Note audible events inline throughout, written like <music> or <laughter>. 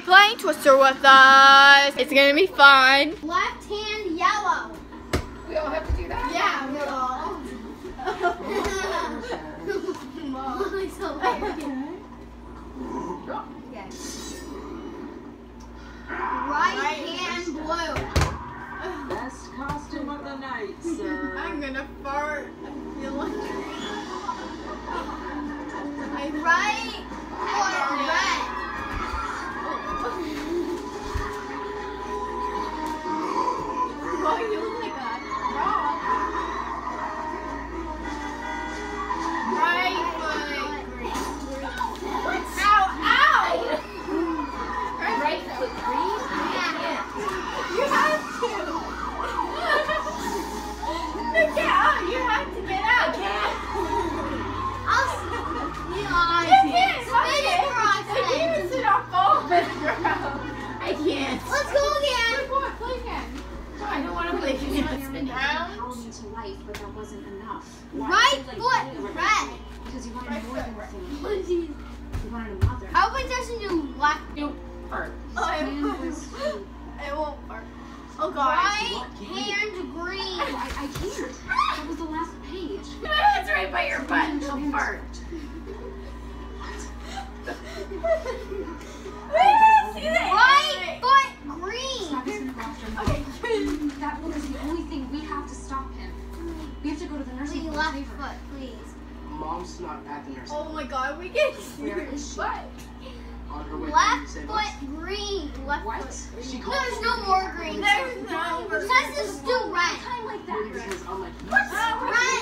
twister with us. It's gonna be fun. Left hand yellow. We all have to do that? Yeah, we all. Mom, it's so Right hand blue. Best costume of the night, sir. I'm gonna fart. I feel like Right again. Spin round. Held him to life, but that wasn't enough. Why Right did you, foot like, it? red. Because you wanted Right more than red. a family. You wanted a mother. I hope it doesn't do left. You fart. Oh, I Man was won't. I fart. Oh God. Right hand green. I, I can't. That was the last page. <laughs> That's right by your butt. Don't fart. <laughs> <laughs> left and foot, please. Mom's not at the nursing Oh my God, we get Where is? What? On her way Left you say foot green. Left What? foot. She No, there's no more green. There's no more It says it's still red. Time like Maybe that. because I'm like, Red,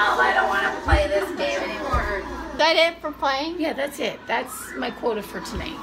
No, I don't want to play this game anymore. That it for playing? Yeah, that's it. That's my quota for tonight.